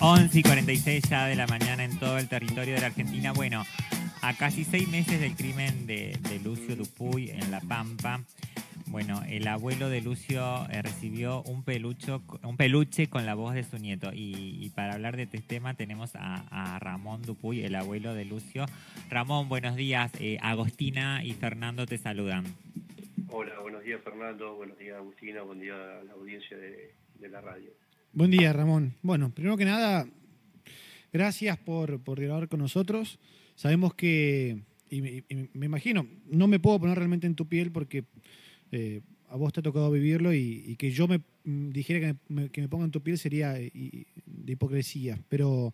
11 y 46 ya de la mañana en todo el territorio de la Argentina. Bueno, a casi seis meses del crimen de, Lucio Dupuy en La Pampa, bueno, el abuelo de Lucio eh, recibió un, pelucho, un peluche con la voz de su nieto. Y, para hablar de este tema tenemos a, Ramón Dupuy, el abuelo de Lucio. Ramón, buenos días. Eh, Agostina y Fernando te saludan. Hola, buenos días Fernando, buenos días Agustina, buen día a la audiencia de la radio. Buen día, Ramón. Bueno, primero que nada, gracias por, por dialogar con nosotros. Sabemos que, y me, imagino, no me puedo poner realmente en tu piel porque eh, a vos te ha tocado vivirlo y, que yo me mm, dijera que me, ponga en tu piel sería de hipocresía. Pero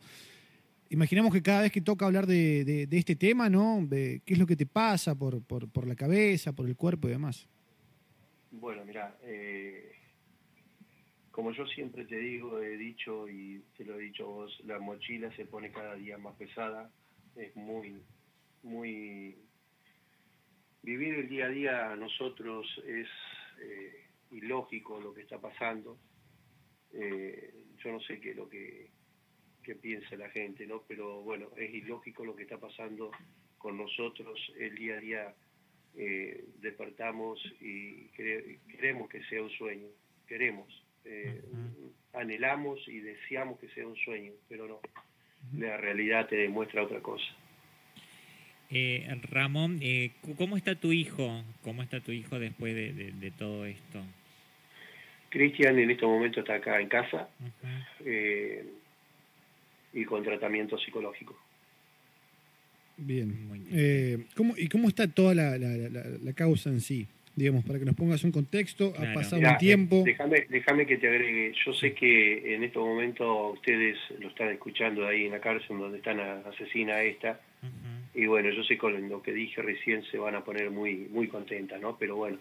imaginamos que cada vez que toca hablar de, este tema, ¿no? Qué es lo que te pasa por, la cabeza, por el cuerpo y demás. Bueno, mira, eh, como yo siempre te digo, he dicho y te lo he dicho vos, la mochila se pone cada día más pesada, es muy, muy... Vivir el día a día a nosotros es eh, ilógico lo que está pasando. Eh, yo no sé qué es lo que, piensa la gente, ¿no? Pero bueno, es ilógico lo que está pasando con nosotros el día a día. Eh, despertamos y queremos que sea un sueño, queremos eh, anhelamos y deseamos que sea un sueño, pero no. La realidad te demuestra otra cosa. Eh, Ramón, eh, ¿cómo está tu hijo? ¿Cómo está tu hijo después de, todo esto? Cristian en este momento está acá en casa y con tratamiento psicológico. Bien. ¿cómo, ¿Y cómo está toda la causa en sí? digamos, para que nos pongas un contexto, ha pasado un tiempo. Déjame, déjame que te agregue, yo sé que en estos momentos ustedes lo están escuchando ahí en la cárcel donde están asesina esta, y bueno, yo sé con lo que dije recién se van a poner muy, muy contentas, ¿no? Pero bueno,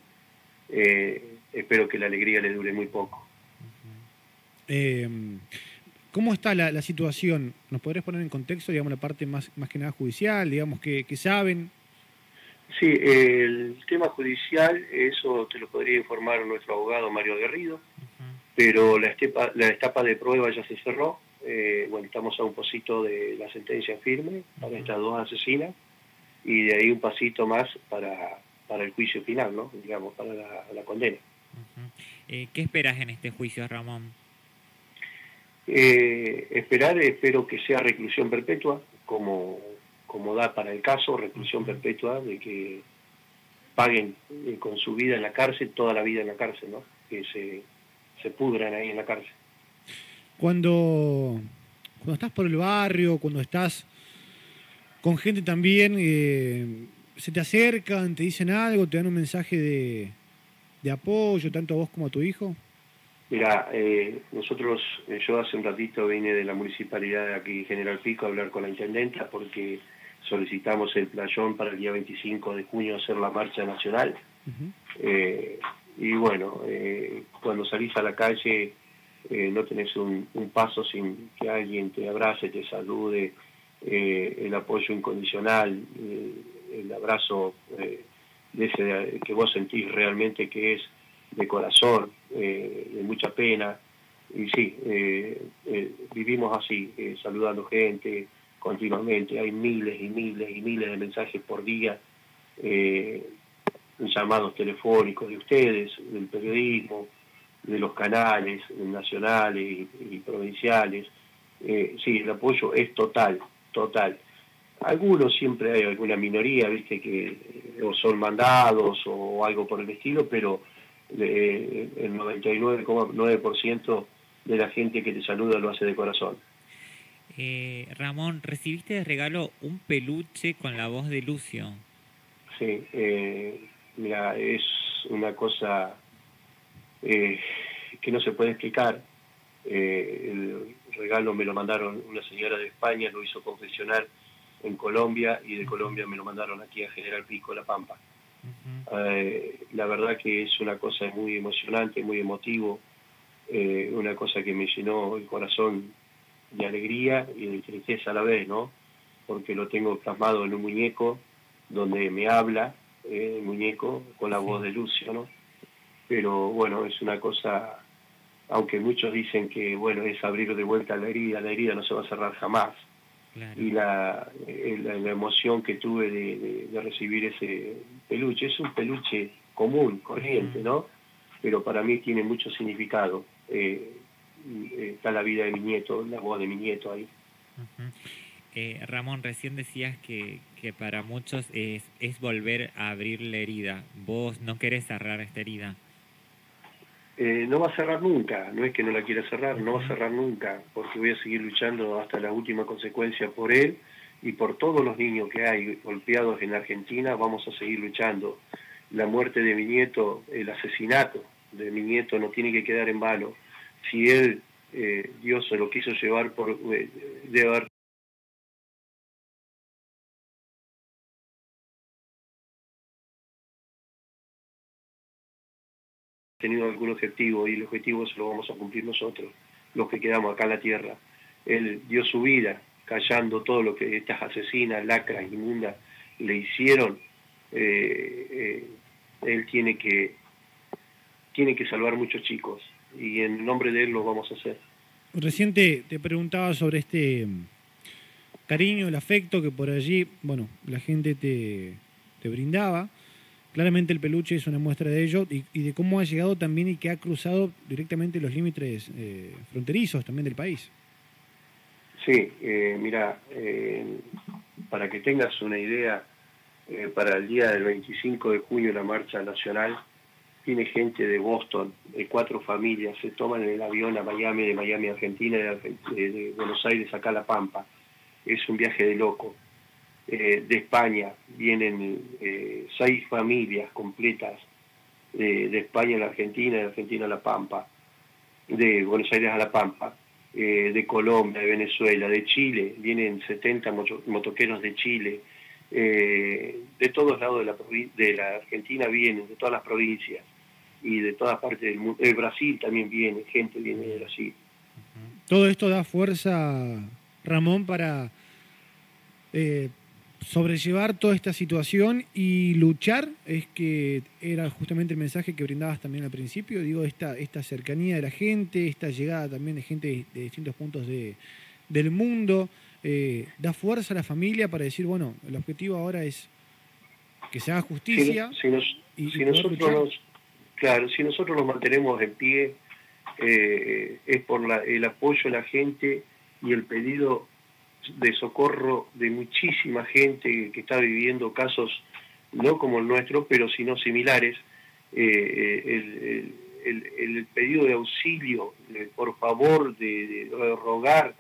eh, espero que la alegría le dure muy poco. Eh, ¿Cómo está la, situación? ¿Nos podrías poner en contexto, digamos, la parte más, más que nada judicial, digamos, que, que saben, Sí, el tema judicial, eso te lo podría informar nuestro abogado Mario Guerrido, pero la, la etapa de prueba ya se cerró. Eh, bueno, estamos a un pasito de la sentencia firme para estas dos asesinas y de ahí un pasito más para, para el juicio final, ¿no? Digamos, para la, condena. Eh, ¿Qué esperas en este juicio, Ramón? Eh, esperar, espero que sea reclusión perpetua, como como da para el caso, reclusión perpetua, de que paguen eh, con su vida en la cárcel, toda la vida en la cárcel, ¿no? Que se, se pudran ahí en la cárcel. Cuando, cuando estás por el barrio, cuando estás con gente también, eh, se te acercan, te dicen algo, te dan un mensaje de, de apoyo, tanto a vos como a tu hijo. Mira, eh, nosotros, yo hace un ratito vine de la municipalidad de aquí, General Pico, a hablar con la intendenta porque solicitamos el playón para el día 25 de junio hacer la marcha nacional. Eh, y bueno, eh, cuando salís a la calle eh, no tenés un, paso sin que alguien te abrace, te salude, el apoyo incondicional, el abrazo de ese que vos sentís realmente que es de corazón, de mucha pena. Y sí, vivimos así, saludando gente, continuamente, hay miles y miles y miles de mensajes por día, eh, llamados telefónicos de ustedes, del periodismo, de los canales nacionales y, provinciales. Eh, sí, el apoyo es total, total. Algunos siempre hay alguna minoría, viste, que o son mandados o algo por el estilo, pero eh, el 99,9% de la gente que te saluda lo hace de corazón. Eh, Ramón, recibiste de regalo un peluche con la voz de Lucio. Sí, eh, mira, es una cosa eh, que no se puede explicar. Eh, el regalo me lo mandaron una señora de España, lo hizo confeccionar en Colombia y de Colombia me lo mandaron aquí a General Pico, La Pampa. Eh, la verdad que es una cosa muy emocionante, muy emotivo, eh, una cosa que me llenó el corazón de alegría y de tristeza a la vez, ¿no? Porque lo tengo plasmado en un muñeco donde me habla eh, el muñeco con la voz de Lucio, ¿no? Pero bueno, es una cosa, aunque muchos dicen que, bueno, es abrir de vuelta la herida, la herida no se va a cerrar jamás. Y la, la, emoción que tuve de, recibir ese peluche, es un peluche común, corriente, ¿no? Pero para mí tiene mucho significado. Eh, está la vida de mi nieto, la voz de mi nieto ahí. Eh, Ramón, recién decías que, que para muchos es, es, volver a abrir la herida. ¿Vos no querés cerrar esta herida? Eh, no va a cerrar nunca, no es que no la quiera cerrar, no va a cerrar nunca, porque voy a seguir luchando hasta la última consecuencia por él y por todos los niños que hay golpeados en Argentina, vamos a seguir luchando. La muerte de mi nieto, el asesinato de mi nieto no tiene que quedar en vano. Si él, eh, Dios se lo quiso llevar por, eh, haber tenido algún objetivo y el objetivo se lo vamos a cumplir nosotros, los que quedamos acá en la tierra. Él dio su vida callando todo lo que estas asesinas, lacras, inmundas le hicieron. Eh, eh, él tiene que, tiene que salvar muchos chicos y en nombre de él lo vamos a hacer. Reciente te preguntaba sobre este mm, cariño, el afecto que por allí, bueno, la gente te, te brindaba. Claramente el peluche es una muestra de ello y, de cómo ha llegado también y que ha cruzado directamente los límites eh, fronterizos también del país. Sí, eh, mira, eh, para que tengas una idea, para el día del 25 de junio la marcha nacional, tiene gente de Boston, de cuatro familias, se toman el avión a Miami, de Miami Argentina, de Buenos Aires acá a La Pampa. Es un viaje de loco eh, de España, vienen eh, seis familias completas de, España a la Argentina, de Argentina a La Pampa, de Buenos Aires a La Pampa, eh, de Colombia, de Venezuela, de Chile, vienen 70 motoqueros de Chile, de todos lados de la, de la Argentina vienen, de todas las provincias y de todas partes del mundo. De Brasil también viene, gente viene de Brasil. Todo esto da fuerza, Ramón, para sobrellevar toda esta situación y luchar es que era justamente el mensaje que brindabas también al principio, digo, esta, esta cercanía de la gente, esta llegada también de gente de, distintos puntos de, del mundo, eh, da fuerza a la familia para decir, bueno, el objetivo ahora es que se haga justicia. Si, nosotros claro, si nosotros nos mantenemos en pie, eh, es por la, el apoyo de la gente y el pedido de socorro de muchísima gente que está viviendo casos no como el nuestro, pero sino similares. Eh, el, pedido de auxilio, por favor, de, rogar,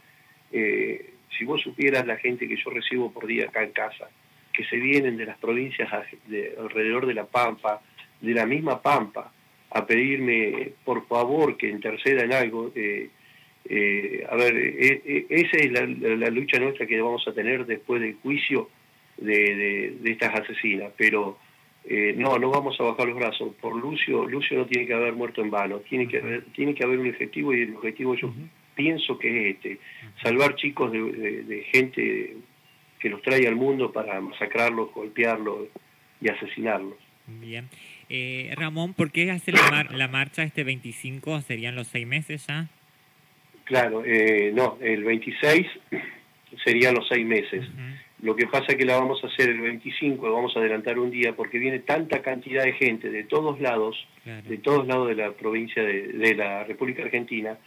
eh, si vos supieras la gente que yo recibo por día acá en casa, que se vienen de las provincias de, alrededor de la Pampa, de la misma Pampa, a pedirme por favor que interceda en algo, eh, eh, a ver, eh, eh, esa es la, lucha nuestra que vamos a tener después del juicio de, estas asesinas, pero no, no vamos a bajar los brazos. Por Lucio, Lucio no tiene que haber muerto en vano, tiene que haber, tiene que haber un objetivo y el objetivo yo pienso que es este, salvar chicos de, gente que los trae al mundo para masacrarlos, golpearlos y asesinarlos. Bien. Ramón, ¿por qué hace la, la marcha este 25? ¿Serían los seis meses ya? Claro, eh, no, el 26 serían los seis meses. Lo que pasa es que la vamos a hacer el 25, vamos a adelantar un día porque viene tanta cantidad de gente de todos lados, de todos lados de la provincia de, la República Argentina,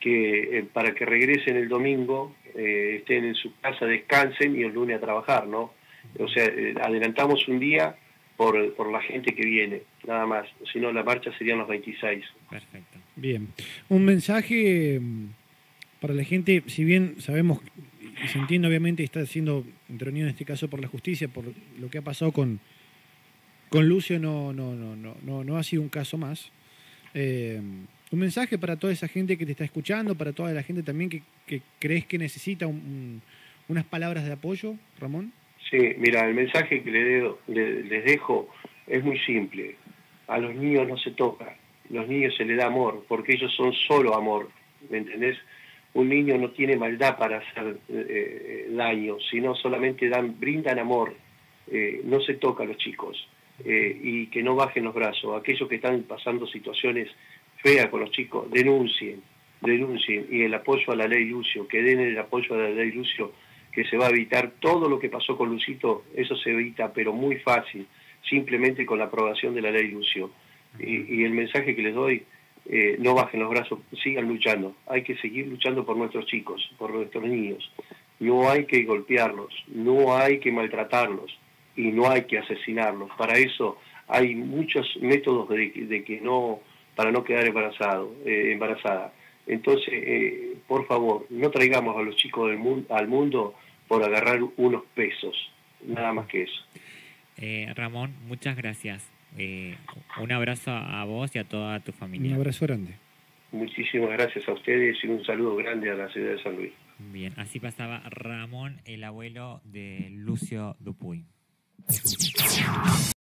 que eh, para que regresen el domingo, eh, estén en su casa, descansen y el lunes a trabajar, ¿no? O sea, adelantamos un día por, por la gente que viene, nada más. Si no, la marcha serían los 26. Perfecto. Bien. Un mensaje para la gente, si bien sabemos y se entiende obviamente está siendo intervenido en este caso por la justicia, por lo que ha pasado con, con Lucio, no, no, no, no, no, ha sido un caso más. Eh, un mensaje para toda esa gente que te está escuchando, para toda la gente también que, crees que necesita unas palabras de apoyo, Ramón. Sí, mira, el mensaje que le les dejo es muy simple. A los niños no se toca, los niños se les da amor, porque ellos son solo amor, ¿me entendés? Un niño no tiene maldad para hacer eh, daño, sino solamente dan, brindan amor. Eh, no se toca a los chicos eh, y que no bajen los brazos. Aquellos que están pasando situaciones feas con los chicos, denuncien, denuncien y el apoyo a la ley Lucio, que den el apoyo a la ley Lucio, que se va a evitar todo lo que pasó con Lucito, eso se evita, pero muy fácil, simplemente con la aprobación de la ley Lucio. Y, el mensaje que les doy, eh, no bajen los brazos, sigan luchando. Hay que seguir luchando por nuestros chicos, por nuestros niños. No hay que golpearlos, no hay que maltratarlos y no hay que asesinarlos. Para eso hay muchos métodos de, que no, para no quedar embarazado, eh, embarazada. Entonces, eh, por favor, no traigamos a los chicos del mundo, al mundo por agarrar unos pesos, nada más que eso. Eh, Ramón, muchas gracias. Eh, un abrazo a vos y a toda tu familia. Un abrazo grande. Muchísimas gracias a ustedes y un saludo grande a la ciudad de San Luis. Bien, así pasaba Ramón, el abuelo de Lucio Dupuy.